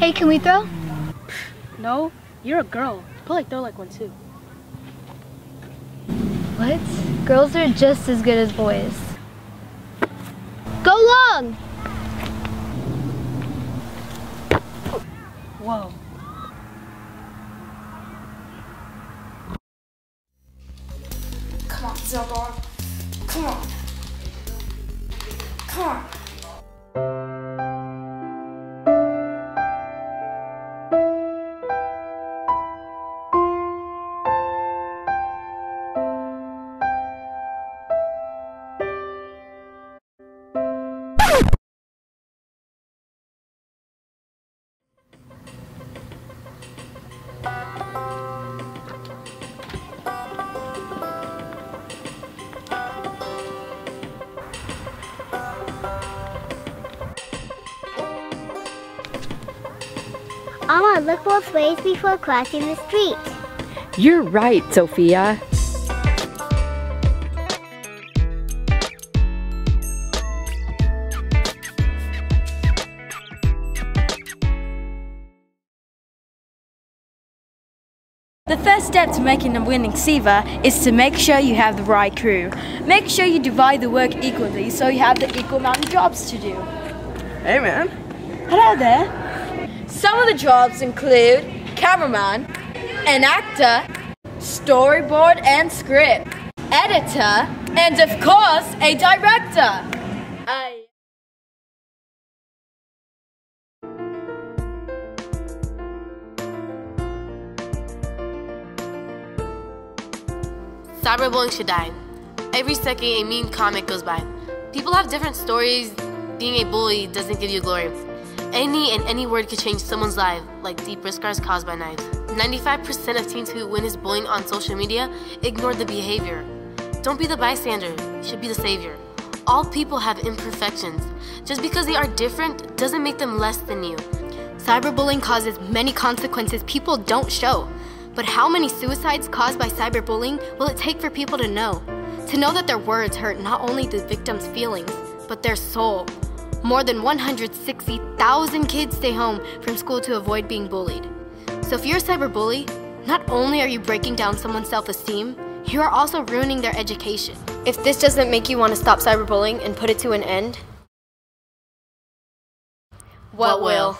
Hey, can we throw? No, you're a girl. Probably throw like one too. What? Girls are just as good as boys. Go long! Whoa. Come on, Zildor. Come on. Come on. Alma, look both ways before crossing the street. You're right, Sophia. The first step to making a winning SIVA is to make sure you have the right crew. Make sure you divide the work equally so you have the equal amount of jobs to do. Hey man. Hello there. Some of the jobs include cameraman, an actor, storyboard and script, editor, and of course, a director. Cyberbullying should die. Every second a mean comment goes by. People have different stories. Being a bully doesn't give you glory. Any and any word could change someone's life, like deep wrist scars caused by knives. 95% of teens who witness bullying on social media ignore the behavior. Don't be the bystander, you should be the savior. All people have imperfections. Just because they are different doesn't make them less than you. Cyberbullying causes many consequences people don't show. But how many suicides caused by cyberbullying will it take for people to know? To know that their words hurt not only the victim's feelings, but their soul. More than 160,000 kids stay home from school to avoid being bullied. So if you're a cyberbully, not only are you breaking down someone's self-esteem, you are also ruining their education. If this doesn't make you want to stop cyberbullying and put it to an end, What will?